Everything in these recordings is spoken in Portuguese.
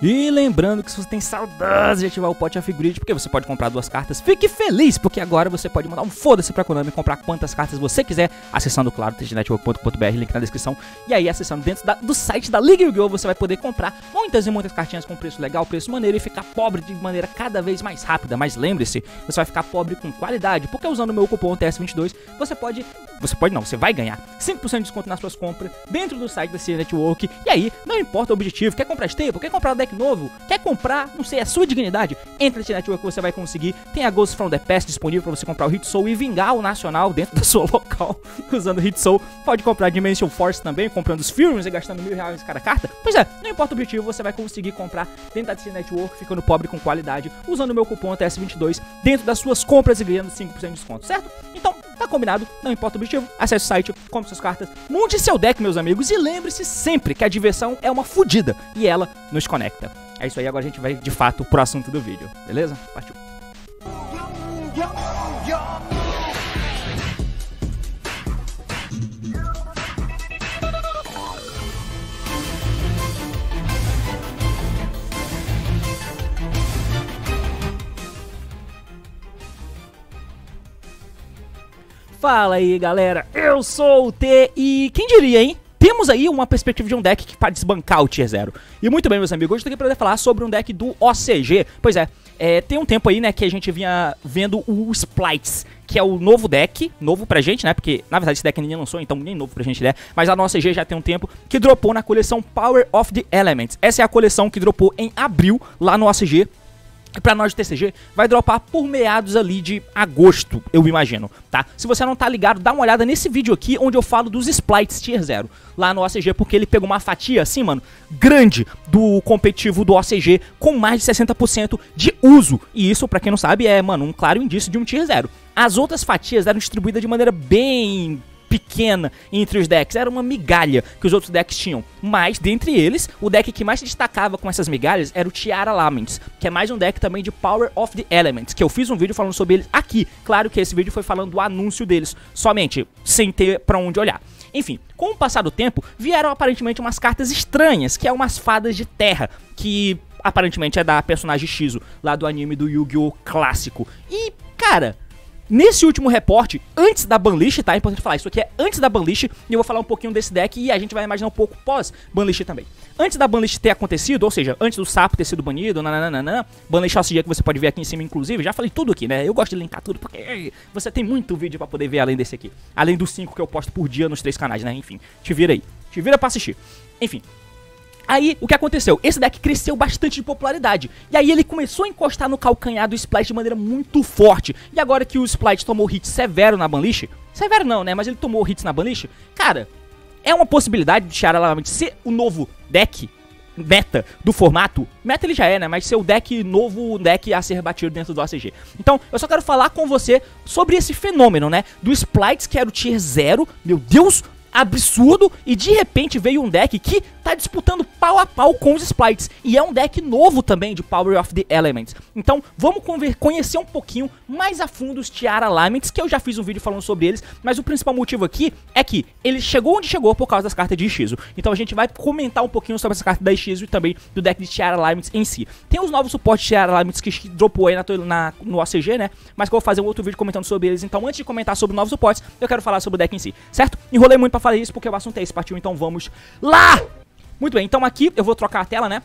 E lembrando que se você tem saudades de ativar o Pot of Grid, porque você pode comprar duas cartas, fique feliz, porque agora você pode mandar um foda-se pra Konami e comprar quantas cartas você quiser, acessando, claro, tgnetwork.com.br, link na descrição. E aí, acessando dentro da, do site da Liga Yu-Gi-Oh! você vai poder comprar muitas e muitas cartinhas com preço legal, preço maneiro e ficar pobre de maneira cada vez mais rápida. Mas lembre-se, você vai ficar pobre com qualidade, porque usando o meu cupom TS22, você pode. Você pode não, você vai ganhar 5% de desconto nas suas compras dentro do site da CN Network. E aí, não importa o objetivo, quer comprar staple, quer comprar deck novo, quer comprar, não sei, a sua dignidade, entre na Network que você vai conseguir. Tem a Ghost from the Past disponível para você comprar o Hit Soul e vingar o nacional dentro da sua local usando o Hit Soul. Pode comprar Dimension Force também, comprando os filmes e gastando mil reais cada carta. Pois é, não importa o objetivo, você vai conseguir comprar dentro da DC Network, ficando pobre com qualidade, usando o meu cupom TS22 dentro das suas compras e ganhando 5% de desconto, certo? Então, tá combinado, não importa o objetivo, acesse o site, compre suas cartas, monte seu deck, meus amigos, e lembre-se sempre que a diversão é uma fodida e ela nos conecta. É isso aí, agora a gente vai de fato pro assunto do vídeo, beleza? Partiu. Fala aí, galera. Eu sou o T e quem diria, hein? Temos aí uma perspectiva de um deck que para desbancar o Tier 0. E muito bem, meus amigos, hoje eu tô aqui pra falar sobre um deck do OCG. Pois é, é, tem um tempo aí, né, que a gente vinha vendo o Splites, que é o novo deck, novo pra gente, né, porque na verdade esse deck ninguém lançou, então nem novo pra gente né, mas a nossa OCG já tem um tempo, que dropou na coleção Power of the Elements. Essa é a coleção que dropou em abril lá no OCG, para nós de TCG, vai dropar por meados ali de agosto, eu imagino, tá? Se você não tá ligado, dá uma olhada nesse vídeo aqui, onde eu falo dos splites tier 0, lá no OCG, porque ele pegou uma fatia, assim, mano, grande do competitivo do OCG, com mais de 60% de uso. E isso, para quem não sabe, é, mano, um claro indício de um tier 0. As outras fatias eram distribuídas de maneira bem pequena entre os decks, era uma migalha que os outros decks tinham. Mas, dentre eles, o deck que mais se destacava com essas migalhas era o Tiara Laments, que é mais um deck também de Power of the Elements, que eu fiz um vídeo falando sobre eles aqui. Claro que esse vídeo foi falando do anúncio deles, somente, sem ter pra onde olhar. Enfim, com o passar do tempo, vieram aparentemente umas cartas estranhas, que é umas fadas de terra, que aparentemente é da personagem Shizu, lá do anime do Yu-Gi-Oh! clássico. E, cara, Nesse último reporte, antes da banlist, tá? É importante falar, isso aqui é antes da banlist, e eu vou falar um pouquinho desse deck e a gente vai imaginar um pouco pós banlist também. Antes da banlist ter acontecido, ou seja, antes do sapo ter sido banido, nananana, banlist OCG que você pode ver aqui em cima, inclusive, já falei tudo aqui, né? Eu gosto de linkar tudo porque você tem muito vídeo para poder ver além desse aqui. Além dos 5 que eu posto por dia nos três canais, né? Enfim, te vira aí. Te vira pra assistir. Enfim, Aí, o que aconteceu? Esse deck cresceu bastante de popularidade. E aí ele começou a encostar no calcanhar do Splice de maneira muito forte. E agora que o Splice tomou hit severo na banlist, severo não, né? Mas ele tomou hits na banlist, cara, é uma possibilidade de Tiara Lavamente ser o novo deck meta do formato. Meta ele já é, né? Mas ser o deck novo, deck a ser batido dentro do ACG. Então, eu só quero falar com você sobre esse fenômeno, né? Do Splites, que era o tier 0. Meu Deus, absurdo e de repente veio um deck que tá disputando pau a pau com os sprites e é um deck novo também de Power of the Elements. Então vamos conhecer um pouquinho mais a fundo os Tiara Alignments, que eu já fiz um vídeo falando sobre eles, mas o principal motivo aqui é que ele chegou onde chegou por causa das cartas de Ishizu. Então a gente vai comentar um pouquinho sobre essa carta da Ishizu e também do deck de Tiara Alignments em si. Tem os novos suportes de Tiara Alignments que dropou aí na, na, no ACG, né? Mas que eu vou fazer um outro vídeo comentando sobre eles. Então antes de comentar sobre novos suportes, eu quero falar sobre o deck em si, certo? Enrolei muito pra falar isso porque o assunto é esse, partiu, então vamos lá! Muito bem, então aqui eu vou trocar a tela, né?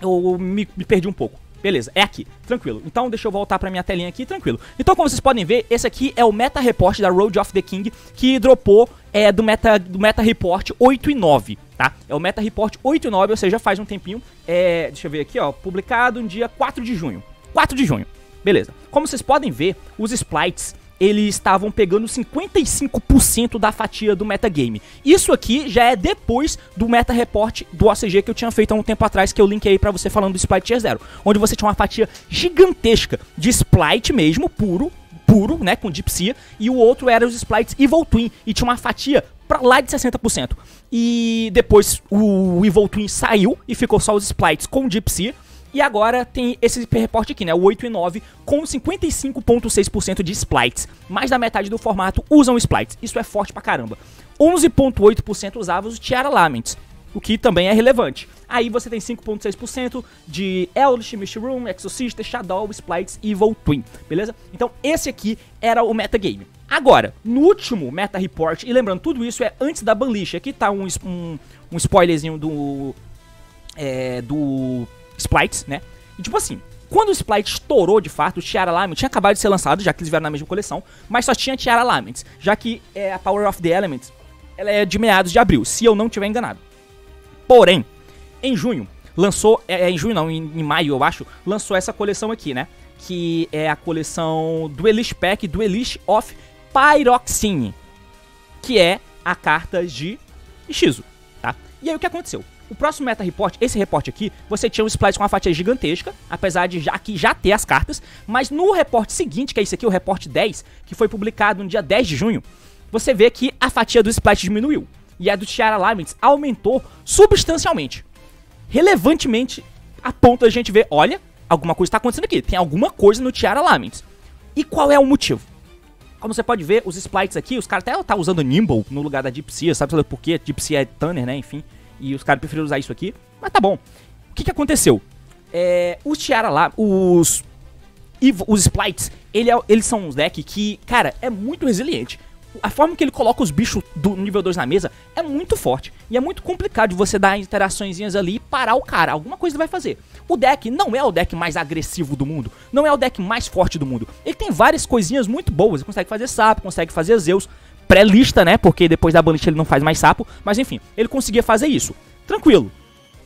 Eu me, me perdi um pouco. Beleza, é aqui, tranquilo. Então deixa eu voltar pra minha telinha aqui, tranquilo. Então como vocês podem ver, esse aqui é o Meta Report da Road of the King, que dropou é, do, meta, do Meta Report 8 e 9, tá? É o Meta Report 8 e 9, ou seja, faz um tempinho. É, deixa eu ver aqui, ó, publicado no dia 4 de junho. 4 de junho, beleza. Como vocês podem ver, os sprites eles estavam pegando 55% da fatia do metagame. Isso aqui já é depois do meta report do OCG que eu tinha feito há um tempo atrás, que eu linkei para você falando do Splite Tier 0, onde você tinha uma fatia gigantesca de Splite mesmo, puro, puro, né, com Dipsia, e o outro era os Splites Evil Twin, e tinha uma fatia pra lá de 60%. E depois o Evil Twin saiu e ficou só os Splites com Dipsia, e agora tem esse reporte aqui, né? O 8 e 9, com 55,6% de splites. Mais da metade do formato usam splites. Isso é forte pra caramba. 11,8% usavam os Tiara Laments. o que também é relevante. Aí você tem 5.6% de Eldritch, Mushroom, Exorcist, Shadow, Splites e Evil Twin, beleza? Então esse aqui era o metagame. Agora, no último Meta Report, e lembrando, tudo isso é antes da Banlish, aqui tá um, um, um spoilerzinho do, é, do Splites, né? E tipo assim, quando o Splite estourou de fato, o Tiara Lament tinha acabado de ser lançado, já que eles vieram na mesma coleção, mas só tinha Tiara Laments, já que é, a Power of the Elements ela é de meados de abril, se eu não estiver enganado. Porém, em junho, lançou, é, é, em junho não, em, em, maio eu acho, lançou essa coleção aqui, né? Que é a coleção Duelist Pack Duelist of Pyroxene, que é a carta de Shizu, tá? E aí o que aconteceu? O próximo meta report, esse report aqui, você tinha um splice com uma fatia gigantesca, apesar de já aqui já ter as cartas, mas no report seguinte, que é esse aqui, o report 10, que foi publicado no dia 10 de junho, você vê que a fatia do splice diminuiu e a do Tiara Laments aumentou substancialmente. Relevantemente, a ponto da gente ver, olha, alguma coisa está acontecendo aqui, tem alguma coisa no Tiara Laments. E qual é o motivo? Como você pode ver, os sprites aqui, os caras até tá usando Nimble no lugar da Gypsy, sabe por quê? Gypsy é Tanner, né, enfim. E os caras preferiram usar isso aqui. Mas tá bom. O que que aconteceu? É, os Tiara lá, os os sprites, ele é, eles são um deck que, cara, é muito resiliente. A forma que ele coloca os bichos do nível 2 na mesa é muito forte. E é muito complicado você dar interações ali e parar o cara. Alguma coisa ele vai fazer. O deck não é o deck mais agressivo do mundo. Não é o deck mais forte do mundo. Ele tem várias coisinhas muito boas. Ele consegue fazer sapo, consegue fazer Zeus pré-lista, né? Porque depois da banlist ele não faz mais sapo. Mas enfim, ele conseguia fazer isso. Tranquilo.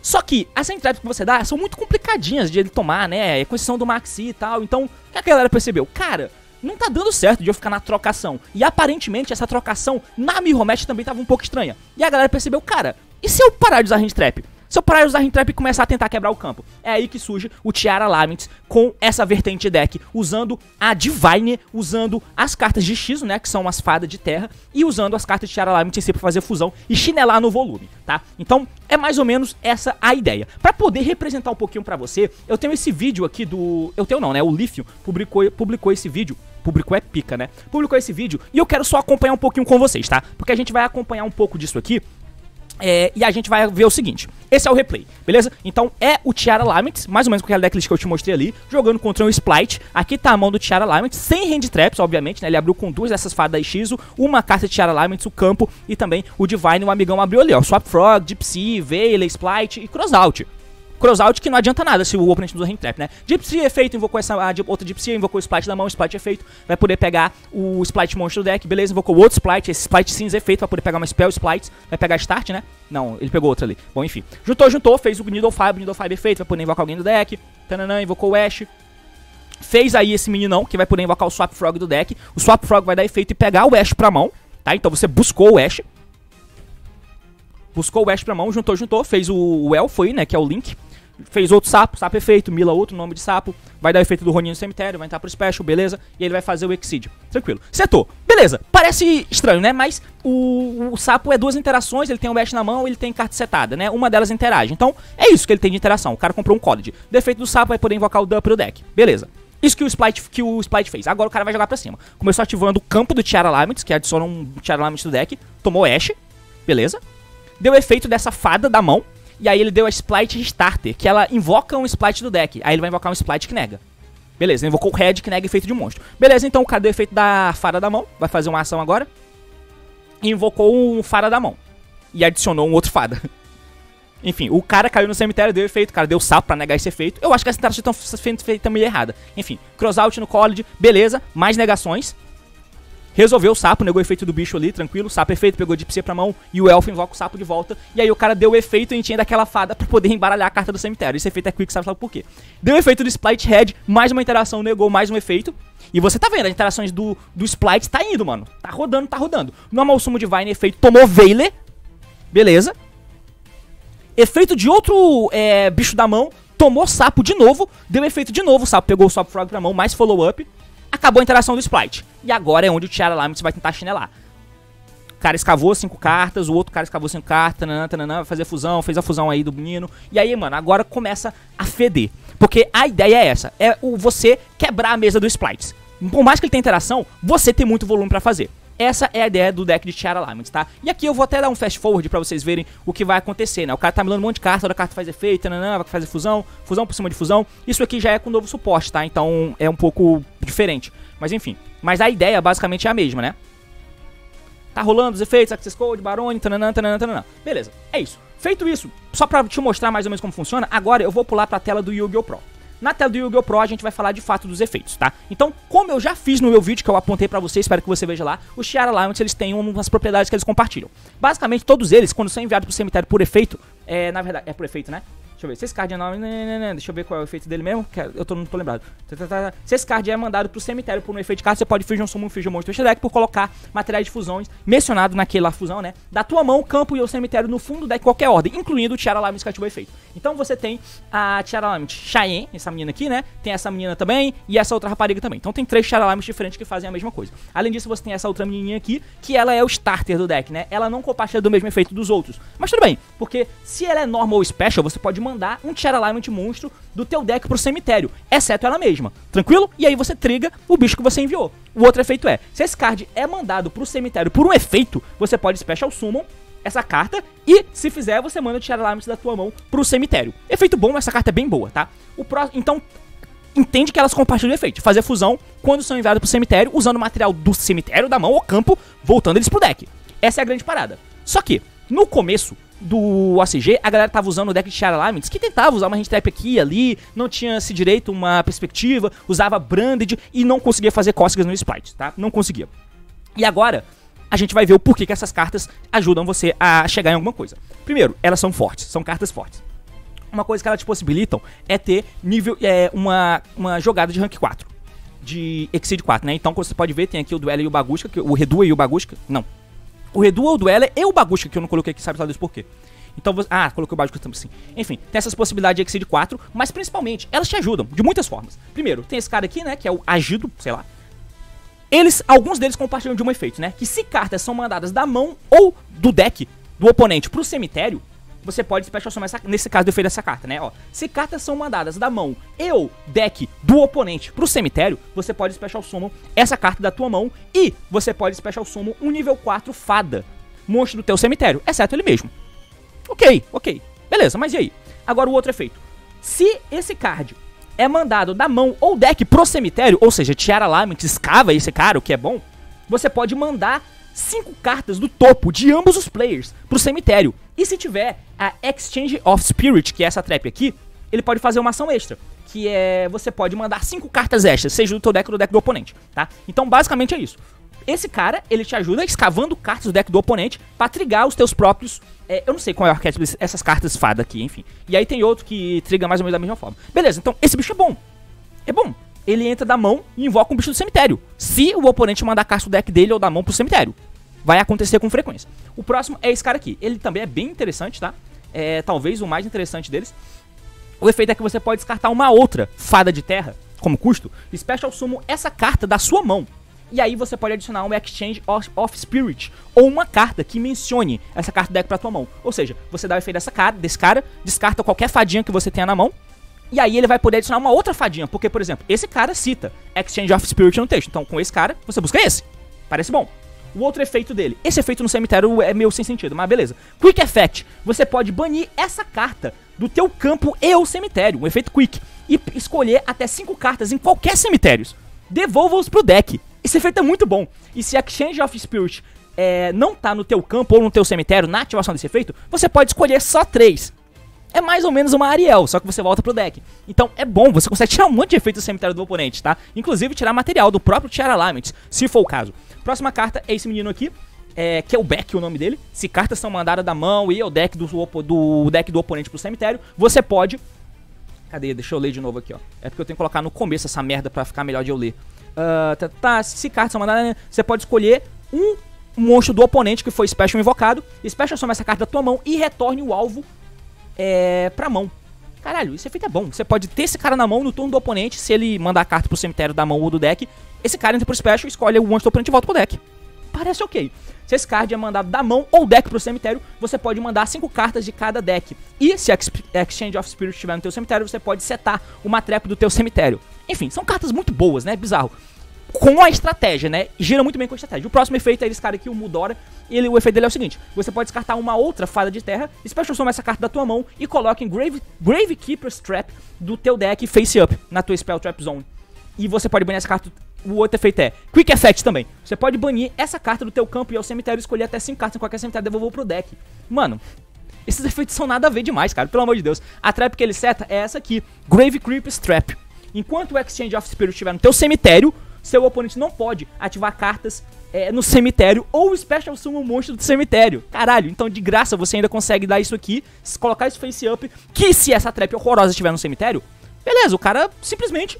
Só que as entradas que você dá são muito complicadinhas de ele tomar, né? É questão do Maxi e tal. Então, o que a galera percebeu? Cara, não tá dando certo de eu ficar na trocação. E aparentemente essa trocação na Mirromatch também tava um pouco estranha. E a galera percebeu, cara, e se eu parar de usar Hand Trap? Se eu parar de usar Rintrap e começar a tentar quebrar o campo. É aí que surge o Tiara Laments com essa vertente deck, usando a Divine, usando as cartas de X, né, que são as fadas de terra, e usando as cartas de Tiara Laments em si pra fazer fusão e chinelar no volume, tá? Então, é mais ou menos essa a ideia. Para poder representar um pouquinho para você, eu tenho esse vídeo aqui do... Eu tenho não, né? O Lithium publicou, publicou esse vídeo publicou é pica, né? Publicou esse vídeo e eu quero só acompanhar um pouquinho com vocês, tá? Porque a gente vai acompanhar um pouco disso aqui é, e a gente vai ver o seguinte: esse é o replay, beleza? Então é o Tiara Laments, mais ou menos com aquela decklist que eu te mostrei ali, jogando contra um Splite. Aqui tá a mão do Tiara Laments, sem hand traps, obviamente, né? Ele abriu com duas dessas fadas da Ixizo, uma carta de Tiara Laments, o campo e também o Divine, o amigão abriu ali, ó. Swap Frog, Gypsy, Veil, Splite e Crossout crossout que não adianta nada se o oponente usa trap, né? Gypsy efeito, invocou essa a, outra Gypsy, invocou o Splite da mão, Splite efeito, vai poder pegar o Splite monstro do deck, beleza, invocou outro Splite, esse Splite cinza efeito, vai poder pegar uma Spell Splite, vai pegar Start, né? Não, ele pegou outra ali. Bom, enfim. Juntou, juntou, fez o Needle Fiber, Needle Fiber efeito, vai poder invocar alguém do deck, tananã, invocou o Ash, fez aí esse meninão, que vai poder invocar o Swap Frog do deck, o Swap Frog vai dar efeito e pegar o Ash pra mão, tá? Então você buscou o Ash, buscou o Ash pra mão, juntou, juntou, fez o, o Elfo aí, né, que é o Link, fez outro sapo, sapo efeito, Mila outro nome de sapo, vai dar o efeito do Roninho no cemitério, vai entrar pro special, beleza? E ele vai fazer o Exceed. Tranquilo. Setou. Beleza. Parece estranho, né? Mas o, o, sapo é duas interações, ele tem o Bash na mão ele tem carta setada, né? Uma delas interage. Então, é isso que ele tem de interação. O cara comprou um college. Defeito do sapo vai poder invocar o Dump do deck. Beleza. Isso que o Splite, que o Splite fez. Agora o cara vai jogar pra cima. Começou ativando o campo do Tiara Laments, que adiciona um Tiara Laments do deck. Tomou Ash. Beleza. Deu efeito dessa fada da mão e aí ele deu a Splite Starter, que ela invoca um Splite do deck. Aí ele vai invocar um Splite que nega. Beleza, invocou o Red que nega efeito de monstro. Beleza, então o cara deu efeito da Fara da mão. Vai fazer uma ação agora. Invocou um Fara da mão. E adicionou um outro Fada. Enfim, o cara caiu no cemitério, deu efeito, o cara deu sapo pra negar esse efeito. Eu acho que essa interação tá feita meio errada. Enfim, crossout no college, beleza, mais negações. Resolveu o sapo, negou o efeito do bicho ali, tranquilo. O sapo efeito, pegou de psi pra mão e o elfo invoca o sapo de volta. E aí o cara deu o efeito e a gente tinha daquela fada pra poder embaralhar a carta do cemitério. Esse efeito é quick, sabe, sabe por quê? Deu o efeito do Splite Head, mais uma interação, negou mais um efeito. E você tá vendo, as interações do, do Splite tá indo, mano. Tá rodando, tá rodando. Normal sumo Divine efeito, tomou Veiler. Beleza. Efeito de outro é, bicho da mão, tomou sapo de novo, deu efeito de novo, o sapo pegou o Swap Frog pra mão, mais follow-up. Acabou a interação do Sprite. E agora é onde o Tiara Laments vai tentar chinelar. O cara escavou cinco cartas, o outro cara escavou cinco cartas, tananã, vai fazer a fusão, fez a fusão aí do menino. E aí, mano, agora começa a feder. Porque a ideia é essa, é o você quebrar a mesa do Sprites. Por mais que ele tenha interação, você tem muito volume para fazer. Essa é a ideia do deck de Tiara Alignments, tá? E aqui eu vou até dar um fast forward pra vocês verem o que vai acontecer, né? O cara tá me dando um monte de carta, toda carta faz efeito, nanã, vai fazer fusão, fusão por cima de fusão. Isso aqui já é com novo suporte, tá? Então é um pouco diferente. Mas enfim, mas a ideia basicamente é a mesma, né? Tá rolando os efeitos, Access Code, Barone, tananã, tananã, tananã. Beleza, é isso. Feito isso, só pra te mostrar mais ou menos como funciona, agora eu vou pular pra tela do Yu-Gi-Oh! Pro. Na tela do Yu-Gi-Oh! Pro a gente vai falar de fato dos efeitos, tá? Então, como eu já fiz no meu vídeo que eu apontei pra você, espero que você veja lá, os Tiara Alignments, eles têm umas propriedades que eles compartilham. Basicamente, todos eles, quando são enviados pro cemitério por efeito, é, na verdade, é por efeito, né? Deixa eu ver. Se esse card é nome. Deixa eu ver qual é o efeito dele mesmo. Que eu tô, não tô lembrado. Se esse card é mandado pro cemitério por um efeito de carta, você pode fugir um summon, fugir um monstro deck por colocar materiais de fusões mencionado naquela fusão, né? Da tua mão, campo e o cemitério no fundo do deck, qualquer ordem, incluindo o Tiara Laments que ativou o efeito. Então você tem a Tiara Laments Cheyenne, essa menina aqui, né? Tem essa menina também e essa outra rapariga também. Então tem três Tiara Laments diferentes que fazem a mesma coisa. Além disso, você tem essa outra menininha aqui, que ela é o starter do deck, né? Ela não compartilha do mesmo efeito dos outros. Mas tudo bem, porque se ela é normal ou special, você pode mandar um Tiara Laments monstro do teu deck pro cemitério, exceto ela mesma. Tranquilo? E aí você triga o bicho que você enviou. O outro efeito é, se esse card é mandado pro cemitério por um efeito, você pode Special Summon essa carta e, se fizer, você manda tirar Alignment da tua mão pro cemitério. Efeito bom, essa carta é bem boa, tá? O próximo, então, entende que elas compartilham o efeito. Fazer fusão quando são enviados pro cemitério, usando o material do cemitério, da mão ou campo, voltando eles pro deck. Essa é a grande parada. Só que, no começo, do ACG, a galera tava usando o deck de Shara Alignments, que tentava usar uma hand trap aqui e ali, não tinha se direito uma perspectiva, usava branded e não conseguia fazer cócegas no sprite, tá? Não conseguia. E agora, a gente vai ver o porquê que essas cartas ajudam você a chegar em alguma coisa. Primeiro, elas são fortes, são cartas fortes. Uma coisa que elas te possibilitam é ter nível, é, uma, uma jogada de rank 4. De Exceed 4, né? Então, como você pode ver, tem aqui o Duelo e o Bagushka, o Redua e o Bagushka. Não, o Redu ou o Dueler e o Bagushka, que eu não coloquei aqui, sabe só Deus por quê. Então, você... ah, coloquei o Bagushka também sim. Enfim, tem essas possibilidades de Exceed 4, mas principalmente, elas te ajudam de muitas formas. Primeiro, tem esse cara aqui, né, que é o Agido, sei lá. Eles, alguns deles compartilham de um efeito, né, que se cartas são mandadas da mão ou do deck do oponente pro cemitério, você pode special summon essa, nesse caso do efeito dessa carta, né? Ó, se cartas são mandadas da mão e ou deck do oponente pro cemitério, você pode special summon essa carta da tua mão e você pode special summon um nível 4 fada, monstro do teu cemitério, exceto ele mesmo. Ok, ok. Beleza, mas e aí? Agora o outro efeito. Se esse card é mandado da mão ou deck pro cemitério, ou seja, Tiara Lament escava esse cara, o que é bom, você pode mandar cinco cartas do topo de ambos os players pro cemitério. E se tiver a Exchange of Spirit, que é essa trap aqui, ele pode fazer uma ação extra. Que é. Você pode mandar cinco cartas extras, seja do teu deck ou do deck do oponente, tá? Então basicamente é isso. Esse cara, ele te ajuda escavando cartas do deck do oponente pra trigar os teus próprios. É, eu não sei qual é o arquétipo dessas cartas fada aqui, enfim. E aí tem outro que triga mais ou menos da mesma forma. Beleza, então esse bicho é bom. É bom. Ele entra da mão e invoca um bicho do cemitério. Se o oponente mandar carta do deck dele ou da mão pro cemitério. Vai acontecer com frequência. O próximo é esse cara aqui. Ele também é bem interessante, tá? É talvez o mais interessante deles. O efeito é que você pode descartar uma outra fada de terra como custo. Special Summon essa carta da sua mão. E aí você pode adicionar um Exchange of, of, Spirit ou uma carta que mencione essa carta do deck pra tua mão. Ou seja, você dá o efeito dessa cara, desse cara, descarta qualquer fadinha que você tenha na mão. E aí ele vai poder adicionar uma outra fadinha. Porque, por exemplo, esse cara cita Exchange of Spirit no texto. Então, com esse cara, você busca esse. Parece bom o outro efeito dele. Esse efeito no cemitério é meio sem sentido, mas beleza. Quick Effect. Você pode banir essa carta do teu campo e o cemitério, um efeito Quick, e escolher até 5 cartas em qualquer cemitério. Devolva-os pro deck. Esse efeito é muito bom. E se Exchange of Spirit é, não tá no teu campo ou no teu cemitério na ativação desse efeito, você pode escolher só 3 é mais ou menos uma Ariel, só que você volta pro deck. Então é bom, você consegue tirar um monte de efeito do cemitério do oponente, tá? Inclusive tirar material do próprio Tiara Alignment, se for o caso. Próxima carta é esse menino aqui. É, que é o Beck, o nome dele. Se cartas são mandadas da mão e é o deck do, do deck do oponente pro cemitério, você pode. Cadê? Deixa eu ler de novo aqui, ó. É porque eu tenho que colocar no começo essa merda pra ficar melhor de eu ler. Uh, tá, tá, se cartas são mandadas, você pode escolher um monstro do oponente que foi Special invocado. Special soma essa carta da tua mão e retorne o alvo é, pra mão. Caralho, esse efeito é bom. Você pode ter esse cara na mão no turno do oponente, se ele mandar a carta pro cemitério da mão ou do deck, esse cara entra pro special, escolhe o monstro do oponente e volta pro deck. Parece ok. Se esse card é mandado da mão ou deck pro cemitério, você pode mandar 5 cartas de cada deck. E se a Exchange of Spirit estiver no teu cemitério, você pode setar uma trap do teu cemitério. Enfim, são cartas muito boas, né? Bizarro. Com a estratégia, né? Gira muito bem com a estratégia. O próximo efeito é esse cara aqui, o Mudora. Ele, o efeito dele é o seguinte: você pode descartar uma outra fada de terra, Special Summon essa carta da tua mão e coloca em Grave, Grave Keeper's Trap do teu deck face up na tua Spell Trap Zone. E você pode banir essa carta. O outro efeito é Quick Effect também. Você pode banir essa carta do teu campo e ao cemitério escolher até 5 cartas em qualquer cemitério e devolver pro deck. Mano, esses efeitos são nada a ver demais, cara. Pelo amor de Deus. A trap que ele seta é essa aqui: Grave Creeper's Trap. Enquanto o Exchange of Spirit estiver no teu cemitério, seu oponente não pode ativar cartas é, no cemitério ou Special Summon monstro do cemitério. Caralho, então de graça você ainda consegue dar isso aqui, colocar isso face up, que se essa trap horrorosa estiver no cemitério, beleza, o cara simplesmente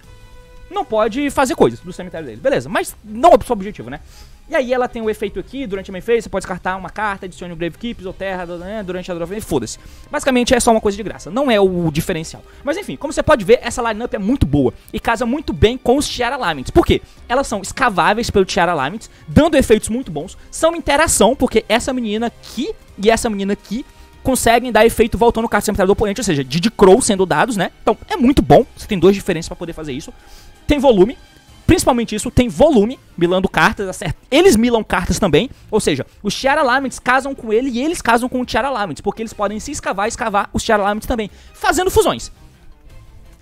não pode fazer coisas do cemitério dele. Beleza, mas não é o seu objetivo, né? E aí ela tem o efeito aqui, durante a main phase, você pode descartar uma carta, adicione o Grave Keeps ou Terra né, durante a phase, foda-se. Basicamente é só uma coisa de graça, não é o diferencial. Mas enfim, como você pode ver, essa lineup é muito boa e casa muito bem com os Tiara Alignments. Por quê? Elas são escaváveis pelo Tiara Alignments, dando efeitos muito bons, são interação, porque essa menina aqui e essa menina aqui conseguem dar efeito voltando o card cemitério do oponente, ou seja, de Crow sendo dados, né? Então é muito bom, você tem duas diferenças para poder fazer isso. Tem volume, principalmente isso, tem volume, milando cartas, acerta. Eles milam cartas também, ou seja, os Tiara Laments casam com ele e eles casam com o Tiara Laments, porque eles podem se escavar e escavar os Tiara Laments também, fazendo fusões.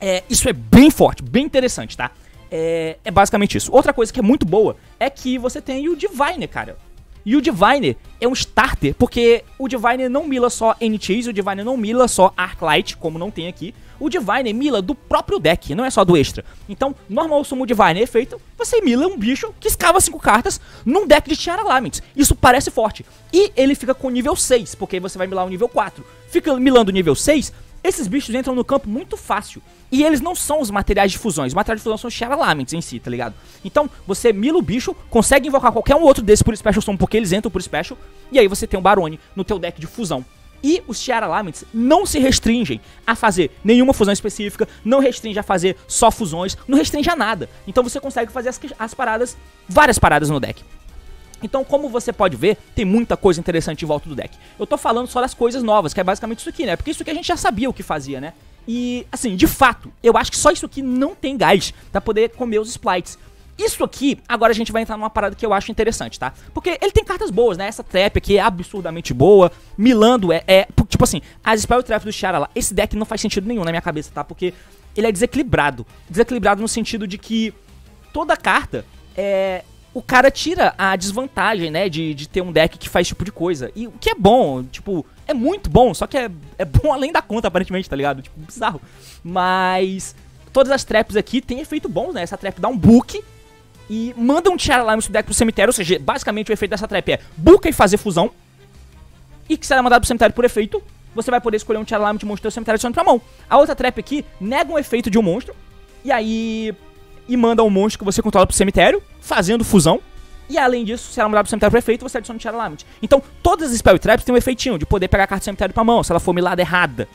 É, isso é bem forte, bem interessante, tá? É, é, basicamente isso. Outra coisa que é muito boa é que você tem o Divine, cara. E o Divine é um starter, porque o Divine não mila só NTs, o Divine não mila só Arclight, como não tem aqui o Divine mila do próprio deck, não é só do extra. Então, normal sumo Divine é feito, você mila um bicho que escava 5 cartas num deck de Tiara Laments. Isso parece forte. E ele fica com nível 6, porque você vai milar o nível 4. Fica milando nível 6, esses bichos entram no campo muito fácil. E eles não são os materiais de fusões. Os materiais de fusão são os em si, tá ligado? Então, você mila o bicho, consegue invocar qualquer um outro desses por Special Summon, porque eles entram por Special. E aí você tem um Barone no teu deck de fusão. E os Tiara Laments não se restringem a fazer nenhuma fusão específica, não restringe a fazer só fusões, não restringe a nada. Então você consegue fazer as, as paradas, várias paradas no deck. Então, como você pode ver, tem muita coisa interessante em volta do deck. Eu tô falando só das coisas novas, que é basicamente isso aqui, né? Porque isso aqui a gente já sabia o que fazia, né? E, assim, de fato, eu acho que só isso aqui não tem gás pra poder comer os splites. Isso aqui, agora a gente vai entrar numa parada que eu acho interessante, tá? Porque ele tem cartas boas, né? Essa trap aqui é absurdamente boa. Milando é, é tipo assim, as spell trap do Shara lá, esse deck não faz sentido nenhum na minha cabeça, tá? Porque ele é desequilibrado. Desequilibrado no sentido de que toda carta é o cara tira a desvantagem, né, de, de ter um deck que faz tipo de coisa. E o que é bom, tipo, é muito bom, só que é, é bom além da conta, aparentemente, tá ligado? Tipo, bizarro. Mas todas as traps aqui tem efeito bom, né? Essa trap dá um book e manda um Tiara Lime deck pro cemitério, ou seja, basicamente o efeito dessa trap é buca e fazer fusão. E que será mandado pro cemitério por efeito, você vai poder escolher um Tiara Lime de monstro do cemitério e pra mão. A outra trap aqui nega um efeito de um monstro, e aí. E manda um monstro que você controla pro cemitério, fazendo fusão. E além disso, se ela mudar pro cemitério por efeito, você adiciona o Tiara Limit. Então, todas as Spell Traps têm um efeitinho de poder pegar a carta do cemitério pra mão, se ela for milada errada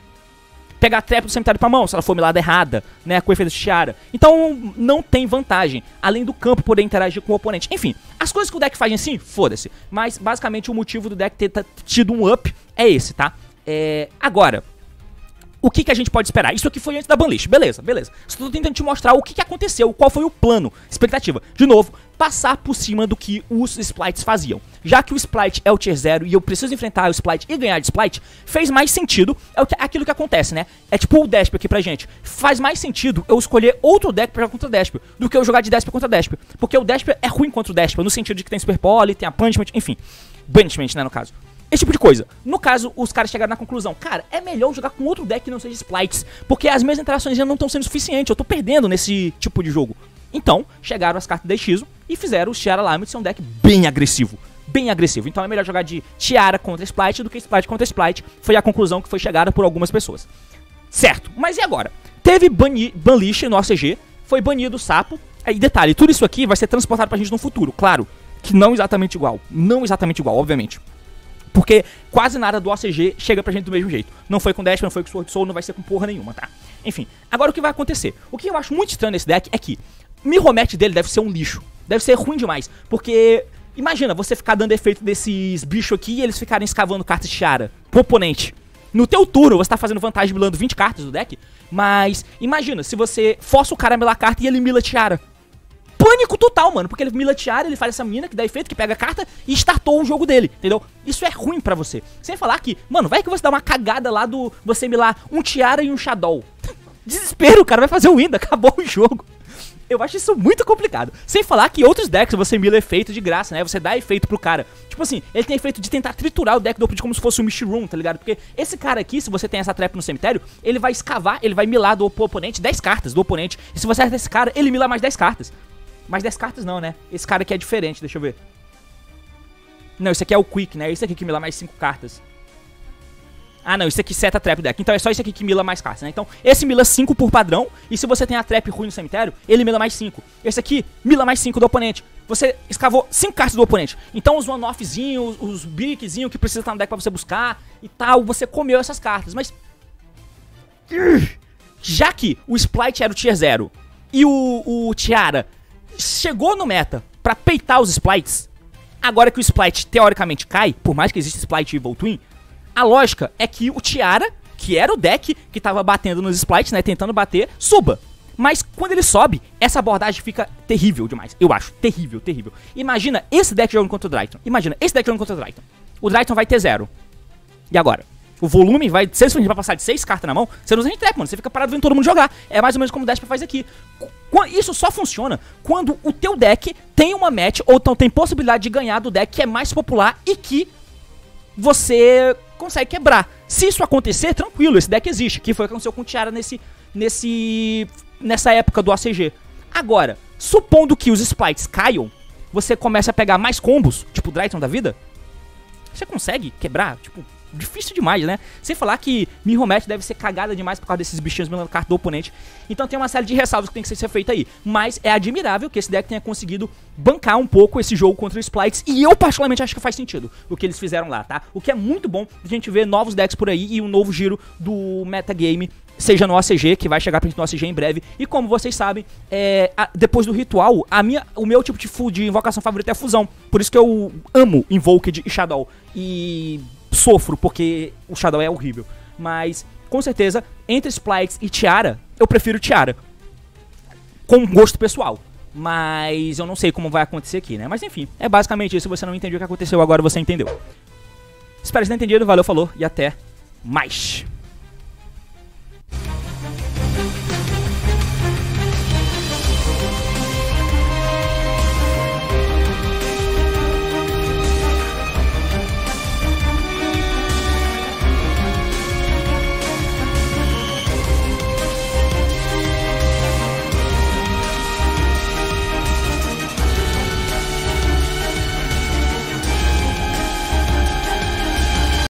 pegar a trap do cemitério pra mão, se ela for milada errada, né, com o efeito de Tiara. Então, não tem vantagem, além do campo poder interagir com o oponente. Enfim, as coisas que o deck faz si, foda-se. Mas, basicamente, o motivo do deck ter tido um up é esse, tá? É... Agora, o que, que a gente pode esperar? Isso aqui foi antes da banlist, beleza, beleza. Estou tentando te mostrar o que, que aconteceu, qual foi o plano, expectativa. De novo, passar por cima do que os splites faziam. Já que o Splite é o tier 0 e eu preciso enfrentar o Splite e ganhar de Splite, fez mais sentido, é aquilo que acontece, né? É tipo o Desp aqui pra gente. Faz mais sentido eu escolher outro deck pra jogar contra o Desp do que eu jogar de Desp contra Desp. Porque o Desp é ruim contra o Desp, no sentido de que tem Super Poly, tem a Punishment, enfim. Banishment, né, no caso. Esse tipo de coisa. No caso, os caras chegaram na conclusão, cara, é melhor jogar com outro deck que não seja Splites, porque as minhas interações já não estão sendo suficientes, eu tô perdendo nesse tipo de jogo. Então, chegaram as cartas da Xismo e fizeram o Tiara Lime ser um deck bem agressivo bem agressivo. Então é melhor jogar de Tiara contra Splite do que Splite contra Splite. Foi a conclusão que foi chegada por algumas pessoas. Certo, mas e agora? Teve banlist no OCG, foi banido o sapo. E detalhe, tudo isso aqui vai ser transportado pra gente no futuro, claro. Que não exatamente igual. Não exatamente igual, obviamente. Porque quase nada do OCG chega pra gente do mesmo jeito. Não foi com Dash, não foi com Sword Soul, não vai ser com porra nenhuma, tá? Enfim, agora o que vai acontecer? O que eu acho muito estranho nesse deck é que Mirromete dele deve ser um lixo. Deve ser ruim demais. Porque Imagina você ficar dando efeito desses bichos aqui e eles ficarem escavando cartas de Chara pro oponente. No teu turno, você tá fazendo vantagem milando 20 cartas do deck, mas imagina, se você força o cara a milar carta e ele mila Tiara. Pânico total, mano. Porque ele mila tiara, ele faz essa mina que dá efeito, que pega a carta e startou o jogo dele, entendeu? Isso é ruim pra você. Sem falar que, mano, vai que você dá uma cagada lá do você milar um tiara e um shadow. Desespero, cara, vai fazer o win, acabou o jogo. Eu acho isso muito complicado. Sem falar que outros decks você mila efeito de graça, né? Você dá efeito pro cara. Tipo assim, ele tem efeito de tentar triturar o deck do oponente como se fosse um Mishroom, tá ligado? Porque esse cara aqui, se você tem essa trap no cemitério, ele vai escavar, ele vai milar do oponente 10 cartas do oponente. E se você acerta esse cara, ele mila mais 10 cartas. Mais 10 cartas não, né? Esse cara aqui é diferente, deixa eu ver. Não, esse aqui é o Quick, né? Esse aqui que mila mais 5 cartas. Ah, não, isso aqui seta trap deck. Então é só isso aqui que mila mais cartas, né? Então, esse mila 5 por padrão. E se você tem a trap ruim no cemitério, ele mila mais 5. Esse aqui mila mais 5 do oponente. Você escavou 5 cartas do oponente. Então, os one-offzinhos, os, os brickzinhos que precisa estar no deck pra você buscar e tal, você comeu essas cartas. Mas. Já que o Splite era o tier 0 e o, o Tiara chegou no meta pra peitar os Splites, agora que o Splite teoricamente cai, por mais que exista Splite Evil Twin, a lógica é que o Tiara, que era o deck que tava batendo nos sprites, né, tentando bater, suba. Mas quando ele sobe, essa abordagem fica terrível demais. Eu acho. Terrível, terrível. Imagina esse deck jogando contra o Dryton. Imagina esse deck jogando contra o Dryton. O Dryton vai ter zero. E agora? O volume vai ser suficiente pra passar de seis cartas na mão. Você não usa nem trap, mano. Você fica parado vendo todo mundo jogar. É mais ou menos como o Desper faz aqui. Isso só funciona quando o teu deck tem uma match ou então tem possibilidade de ganhar do deck que é mais popular e que você consegue quebrar. Se isso acontecer, tranquilo, esse deck existe, que foi o que aconteceu com o Tiara nesse, nesse, nessa época do ACG. Agora, supondo que os sprites caiam, você começa a pegar mais combos, tipo o Dryton da vida, você consegue quebrar, tipo, difícil demais, né? Sem falar que Mihomet deve ser cagada demais por causa desses bichinhos melando carta do oponente. Então tem uma série de ressalvas que tem que ser feita aí. Mas é admirável que esse deck tenha conseguido bancar um pouco esse jogo contra os Splites. E eu particularmente acho que faz sentido o que eles fizeram lá, tá? O que é muito bom a gente ver novos decks por aí e um novo giro do metagame seja no ACG, que vai chegar pra gente no ACG em breve. E como vocês sabem, é, a, depois do ritual, a minha, o meu tipo de, de invocação favorito é fusão. Por isso que eu amo Invoked e Shadow. E sofro, porque o Shadow é horrível. Mas, com certeza, entre Splites e Tiara, eu prefiro Tiara. Com gosto pessoal. Mas eu não sei como vai acontecer aqui, né? Mas enfim, é basicamente isso. Se você não entendeu o que aconteceu agora, você entendeu. Espero que tenha entendido. Valeu, falou e até mais.